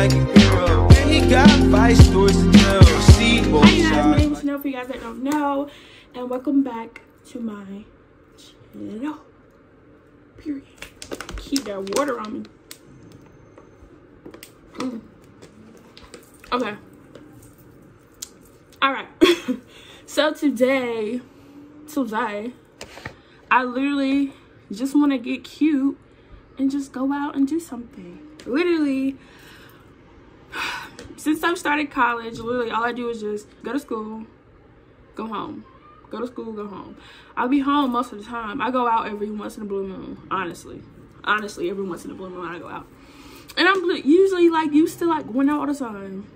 like a. And he got five stories to tell. See both Hey guys, my name is Chanel for you guys that don't know, and welcome back to my channel. Period. Keep that water on me. Mm. Okay. All right. so today, today, I literally just want to get cute and just go out and do something. Literally, since I've started college, literally all I do is just go to school, go home. Go to school, go home. I'll be home most of the time. I go out every once in a blue moon, honestly. Honestly, every once in a blue moon I go out. And I'm usually like used to like going out all the time.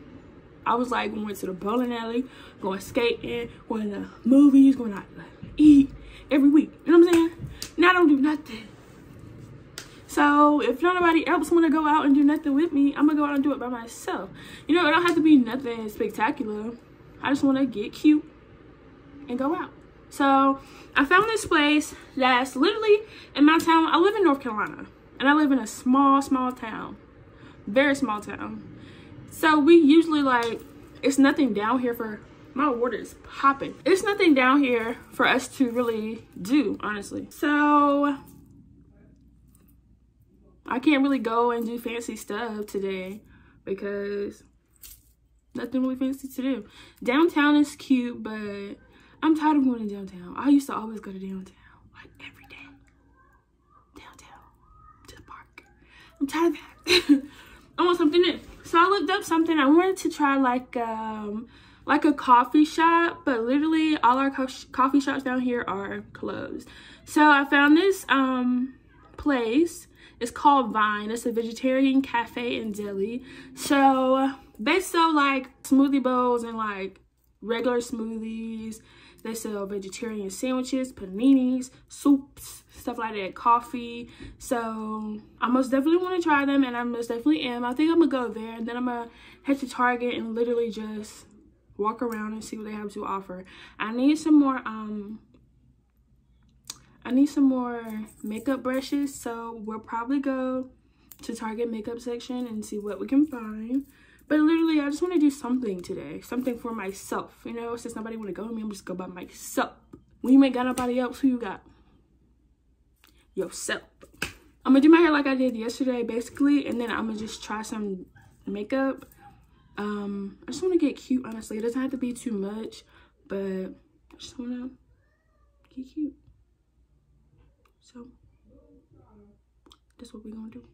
I was like went to the bowling alley, going skating, going to movies, going out to eat every week. You know what I'm saying? Now I don't do nothing. So if nobody else want to go out and do nothing with me, I'm gonna go out and do it by myself. You know, it don't have to be nothing spectacular. I just want to get cute and go out. So I found this place that's literally in my town. I live in North Carolina, and I live in a small, small town, very small town. So we usually like it's nothing down here for my water is popping. It's nothing down here for us to really do, honestly. So I can't really go and do fancy stuff today because nothing really fancy to do. Downtown is cute, but I'm tired of going to downtown. I used to always go to downtown, like every day. Downtown to the park. I'm tired of that. I want something new. So I looked up something. I wanted to try like um like a coffee shop, but literally all our co coffee shops down here are closed. So I found this um place. It's called Vine. It's a vegetarian cafe and deli. So they sell like smoothie bowls and like regular smoothies. They sell vegetarian sandwiches, paninis, soups, stuff like that, coffee. So I most definitely want to try them and I most definitely am. I think I'm gonna go there and then I'm gonna head to Target and literally just walk around and see what they have to offer. I need some more um I need some more makeup brushes, so we'll probably go to Target makeup section and see what we can find. But literally, I just want to do something today. Something for myself. You know, since nobody want to go with me, I'm just go by myself. When you ain't got nobody else, who you got? Yourself. I'm going to do my hair like I did yesterday, basically. And then I'm going to just try some makeup. Um, I just want to get cute, honestly. It doesn't have to be too much. But I just want to get cute. So, that's what we're to do.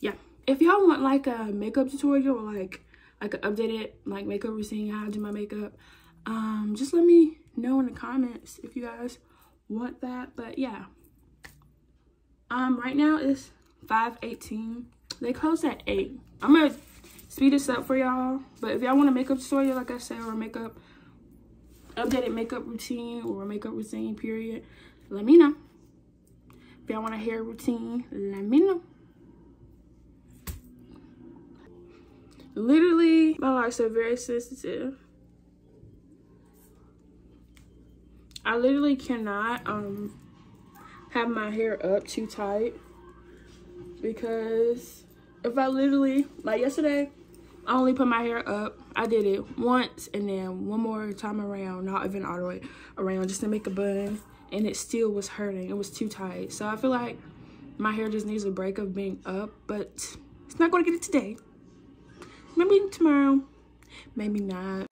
Yeah if y'all want like a makeup tutorial or like like an updated like makeup routine how I do my makeup um just let me know in the comments if you guys want that but yeah um right now it's 5:18. they close at 8 i'm gonna speed this up for y'all but if y'all want a makeup tutorial like i said or a makeup updated makeup routine or a makeup routine period let me know. If y'all want a hair routine let me know. Literally my locks are very sensitive. I literally cannot um have my hair up too tight because if i literally like yesterday i only put my hair up. I did it once and then one more time around not even all the way around just to make a bun and it still was hurting it was too tight so i feel like my hair just needs a break of being up but it's not going to get it today maybe tomorrow maybe not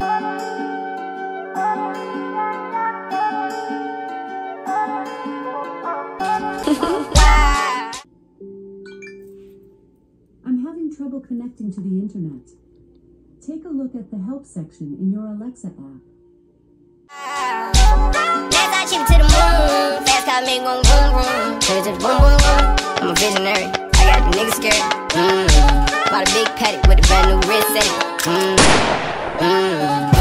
I'm having trouble connecting to the internet. Take a look at the help section in your Alexa app. I chipped to the moon. Fast car make gon' boom boom. Turn to the boom boom boom. I'm a visionary. I got the niggas scared. Mm. Bought a big paddock with a brand new wrist set. Mm. Mm.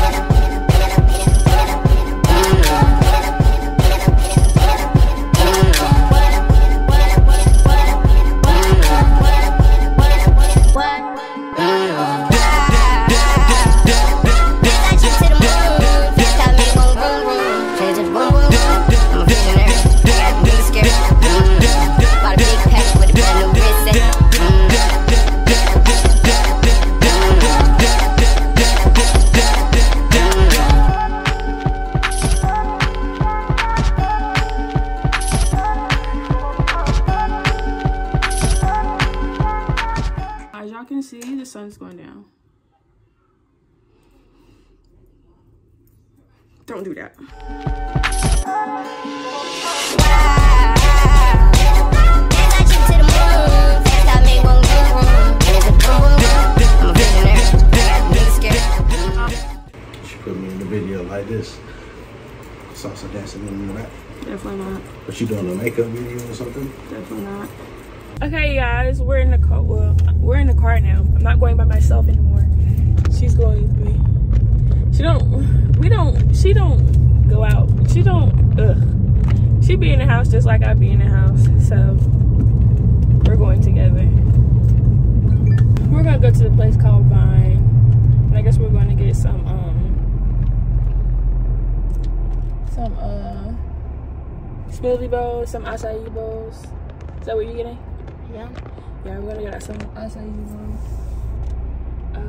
But you doing a makeup video or something? Definitely not. Okay, guys, we're in the car. Well, we're in the car now. I'm not going by myself anymore. She's going with me. She don't. We don't. She don't go out. She don't. Ugh. She be in the house just like I be in the house. So we're going together. We're gonna go to the place called Vine, and I guess we're going to get some uh smoothie bowls, some acai bowls. Is that what you're getting? Yeah. Yeah, we're gonna get some acai bowls. Uh,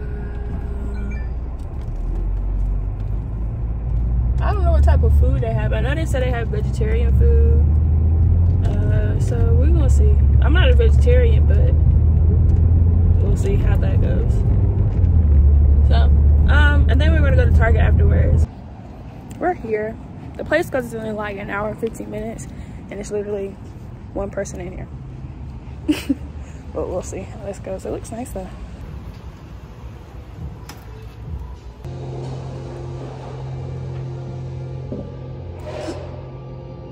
I don't know what type of food they have. I know they said they have vegetarian food. Uh, so we're gonna see. I'm not a vegetarian, but we'll see how that goes. So, um, and then we're gonna go to Target afterwards. We're here. The place goes in like an hour and 15 minutes, and it's literally one person in here. but we'll see how this goes. It looks nice though.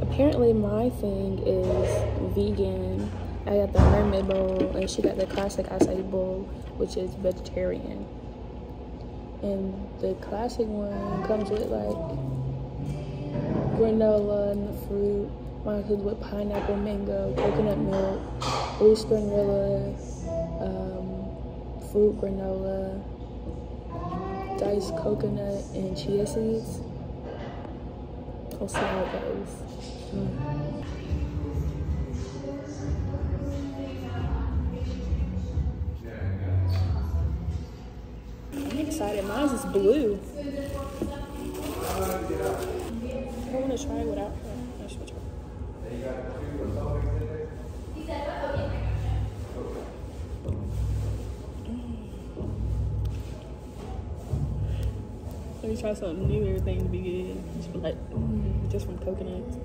Apparently my thing is vegan. I got the mermaid bowl and she got the classic acai bowl, which is vegetarian. And the classic one comes with like granola and the fruit. Mine comes with pineapple, mango, coconut milk, loose granola, um, fruit granola, diced coconut, and chia seeds. We'll see how it goes. I'm excited. Mine's is blue. To try without her. I should try. Let me try something new. Everything to be good. Just like, mm, just from coconuts.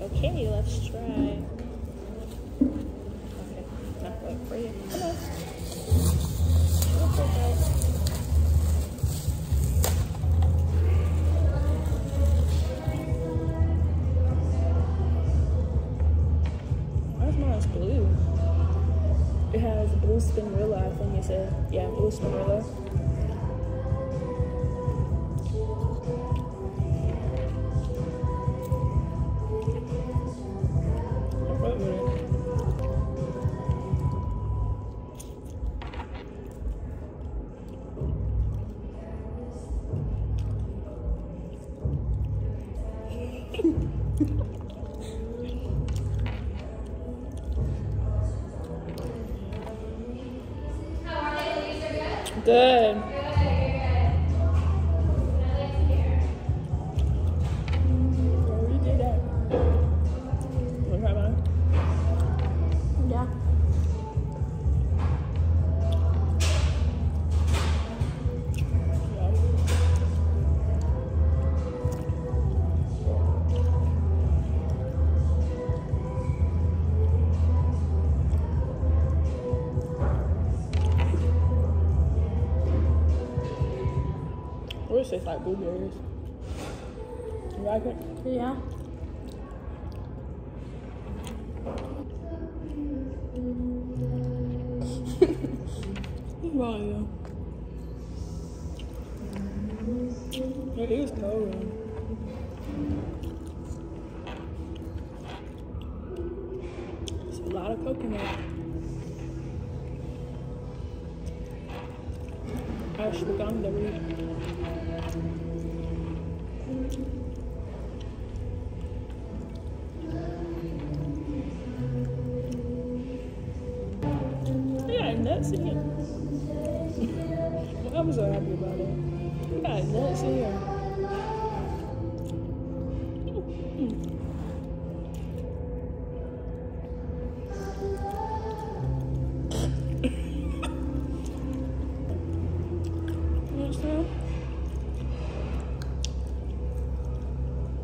Okay, let's try. Okay, not wait for you. Blue? It has blue I think it said. Yeah, blue spirulina. 对。Blueberries? You like it? Yeah. With you? It is cold. got nuts in here.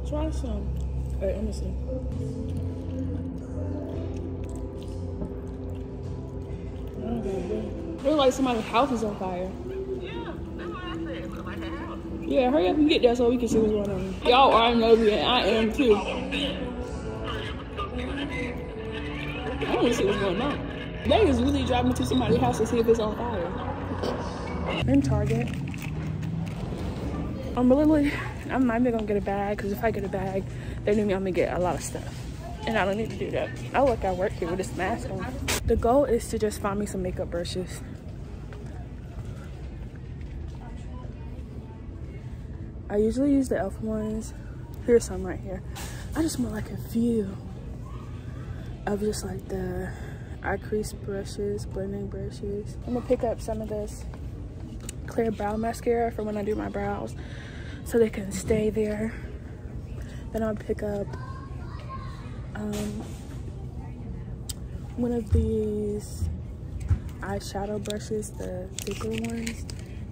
Try some. Alright, let me see. It like somebody's house is on fire. Yeah, hurry up and get there so we can see what's going on. Y'all are nosy and I am too. I want to see what's going on. They is really driving to somebody's house to see if it's on fire. In Target. I'm literally, I'm not even gonna get a bag because if I get a bag, they knew me I'm gonna get a lot of stuff. And I don't need to do that. I look I work here with this mask on. The goal is to just find me some makeup brushes. I usually use the e.l.f. ones. Here's some right here. I just want like a few of just like the eye crease brushes, blending brushes. I'm gonna pick up some of this clear brow mascara for when I do my brows so they can stay there. Then I'll pick up um, one of these eyeshadow brushes, the thicker ones.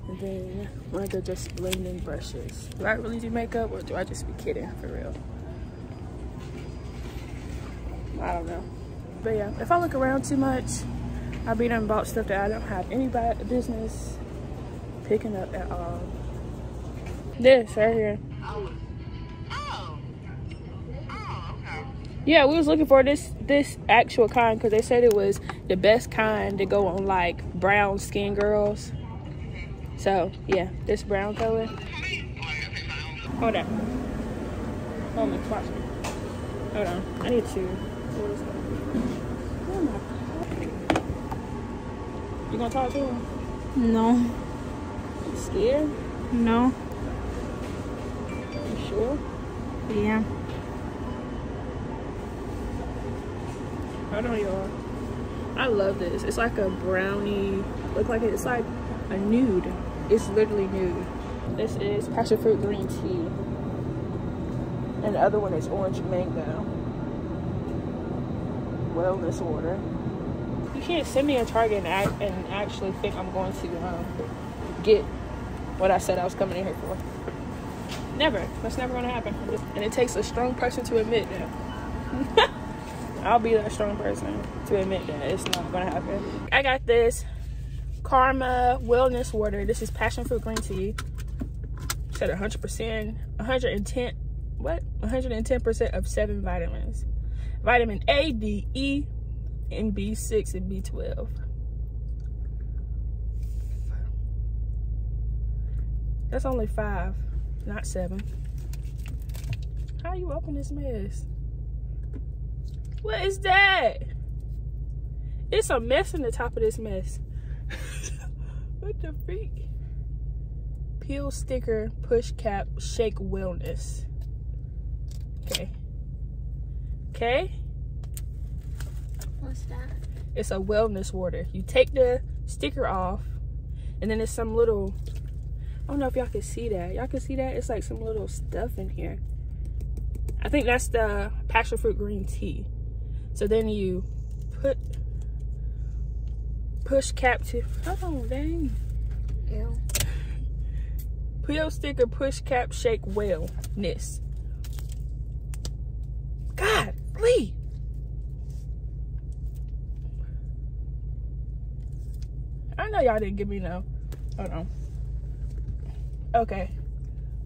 And then one of the just blending brushes. Do I really do makeup or do I just be kidding for real? I don't know. But yeah, if I look around too much, I'll be done bought stuff that I don't have any business picking up at all. This right here. Oh. Oh, okay. Yeah, we was looking for this this actual kind because they said it was the best kind to go on like brown skin girls. So yeah, this brown color. Hold on. Hold on, watch me. Hold on. I need to. What is that? Oh you gonna talk to him? No. You scared? No. You sure? Yeah. Hold on, y'all. I love this. It's like a brownie. Look like it's like a nude. It's literally new. This is passion fruit green tea. And the other one is orange mango. Wellness water. You can't send me a Target and, act, and actually think I'm going to um, get what I said I was coming in here for. Never. That's never going to happen. And it takes a strong person to admit that. I'll be that strong person to admit that it's not gonna happen. I got this Karma Wellness Water. This is passion fruit green tea. Said 100%, 110, what? 110% of seven vitamins. Vitamin A, D, E, and B6 and B12. That's only five, not seven. How you open this mess? What is that? It's a mess in the top of this mess. what the freak? Peel sticker, push cap, shake wellness. Okay. Okay. What's that? It's a wellness water. You take the sticker off, and then there's some little, I don't know if y'all can see that. Y'all can see that? It's like some little stuff in here. I think that's the passion fruit green tea. So then you put push cap to oh dang. Ew. Peel sticker push cap shake wellness. God, Lee. I know y'all didn't give me no. Hold on. Okay.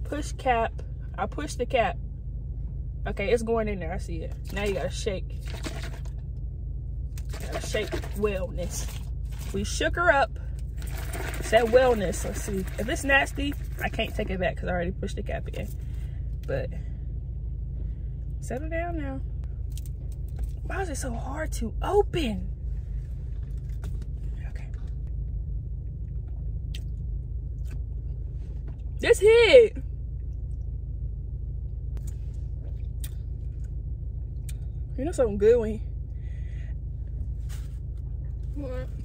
Push cap. I push the cap. Okay, it's going in there. I see it. Now you gotta shake. Gotta shake wellness. We shook her up. Said wellness. Let's see. If it's nasty, I can't take it back because I already pushed the cap in. But settle down now. Why is it so hard to open? Okay. This hit. You know something good when what?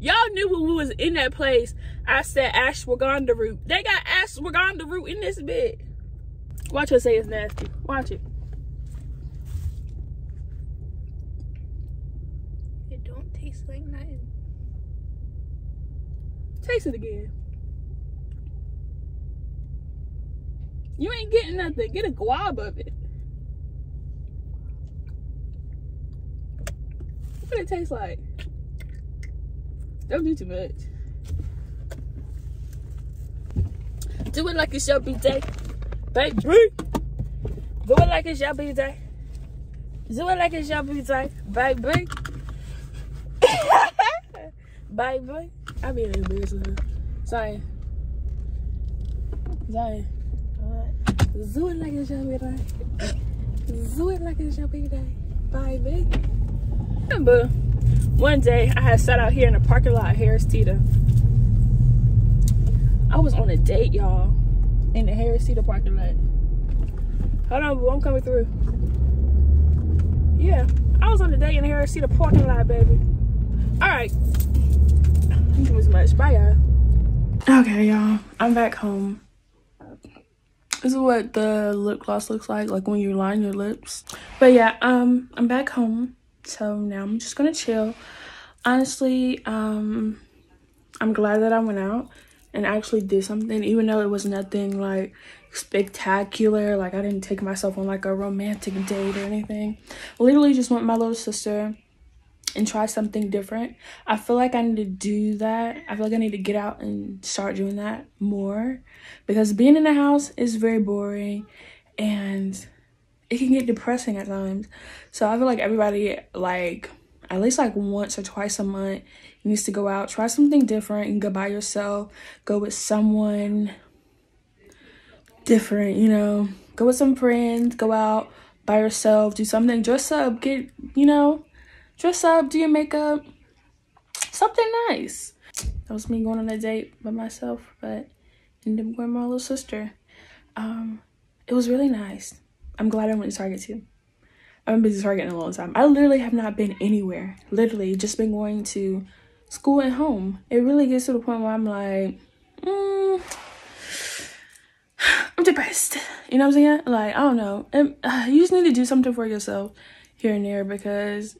Y'all knew when we was in that place, I said ashwagandha root. They got ashwagandha root in this bit. Watch her say it's nasty. Watch it. It don't taste like nothing. Taste it again. You ain't getting nothing. Get a guab of it. What it taste like? Don't do too much. Do it like it's your birthday, baby. Do it like it's your birthday. Do it like it's your birthday, baby. baby. I be embarrassing. Sorry. Sorry. Do it like it's your birthday. Do it like it's your birthday, baby. Remember one day I had sat out here in the parking lot at Harris Teeter. I was on a date, y'all, in the Harris Teeter parking lot. Hold on, boo, I'm coming through. Yeah, I was on a date in the Harris Teeter parking lot, baby. All right. Thank you so much. Bye, y'all. Okay, y'all. I'm back home. This is what the lip gloss looks like, like when you line your lips. But yeah, um, I'm back home. So now I'm just gonna chill. Honestly, um, I'm glad that I went out and actually did something, even though it was nothing like spectacular. Like I didn't take myself on like a romantic date or anything. Literally just went with my little sister and try something different. I feel like I need to do that. I feel like I need to get out and start doing that more because being in the house is very boring and it can get depressing at times. So I feel like everybody like at least like once or twice a month needs to go out, try something different and go by yourself, go with someone different, you know, go with some friends, go out by yourself, do something, dress up, get, you know, dress up, do your makeup, something nice. That was me going on a date by myself, but ended up going with my little sister. Um, it was really nice. I'm glad I went to Target too. I haven't been to Target in a long time. I literally have not been anywhere. Literally, just been going to school and home. It really gets to the point where I'm like, mm, I'm depressed. You know what I'm saying? Like, I don't know. And, uh, you just need to do something for yourself here and there because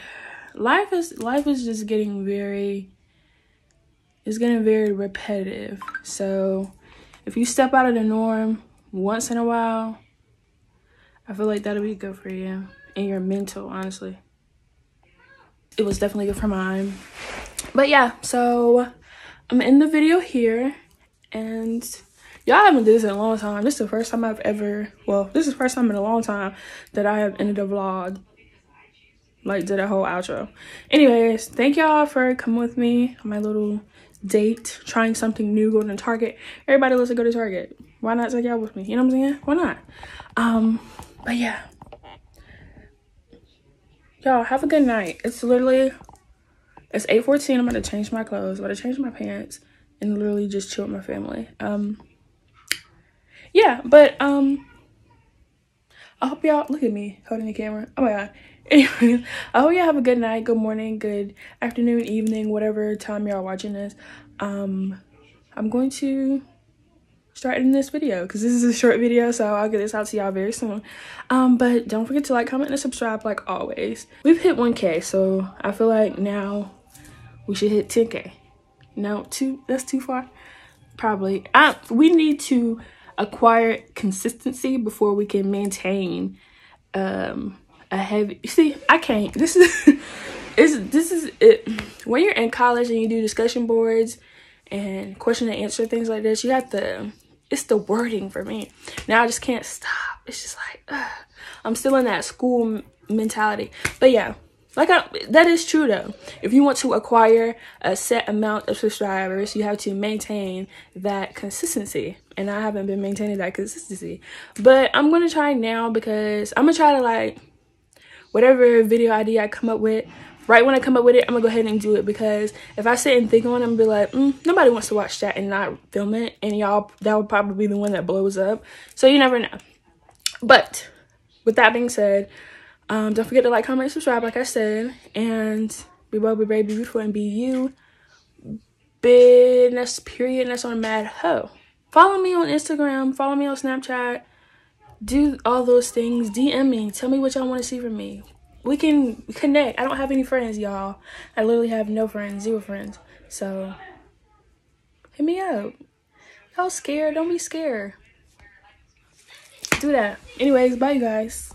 life is life is just getting very it's getting very repetitive. So if you step out of the norm once in a while, I feel like that'll be good for you and your mental, honestly. It was definitely good for mine. But yeah, so I'm in the video here and y'all haven't did this in a long time. This is the first time I've ever, well, this is the first time in a long time that I have ended a vlog. Like did a whole outro. Anyways, thank y'all for coming with me on my little date, trying something new, going to Target. Everybody loves to go to Target. Why not take y'all with me? You know what I'm saying? Why not? Um, but yeah. Y'all have a good night. It's literally it's 8:14. I'm gonna change my clothes, I'm gonna change my pants, and literally just chill with my family. Um yeah, but um I hope y'all look at me holding the camera. Oh my god. Anyways, I hope y'all have a good night, good morning, good afternoon, evening, whatever time y'all watching this. Um I'm going to start ending this video because this is a short video so i'll get this out to y'all very soon. Um but don't forget to like comment and subscribe like always. We've hit 1k so i feel like now we should hit 10k no too that's too far. Probably. I, we need to acquire consistency before we can maintain um a heavy see i can't. This is is this is it. When you're in college and you do discussion boards and question and answer things like this you have to it's the wording for me. Now I just can't stop. It's just like, ugh. I'm still in that school mentality. But yeah, like I, that is true though. If you want to acquire a set amount of subscribers, you have to maintain that consistency. And I haven't been maintaining that consistency. But I'm going to try now because I'm going to try to like, whatever video idea I come up with, right when I come up with it, I'm gonna go ahead and do it because if I sit and think on it, I'm gonna be like, mm, nobody wants to watch that and not film it, and y'all, that would probably be the one that blows up. So you never know. But with that being said, um, don't forget to like, comment, subscribe, like I said, and be well, be brave, be beautiful, and be you. Business period. And that's on a mad hoe. Follow me on Instagram. Follow me on Snapchat. Do all those things. DM me. Tell me what y'all want to see from me we can connect. I don't have any friends, y'all. I literally have no friends, zero friends. So hit me up. Y'all scared? Don't be scared. do that. Anyways, bye you guys.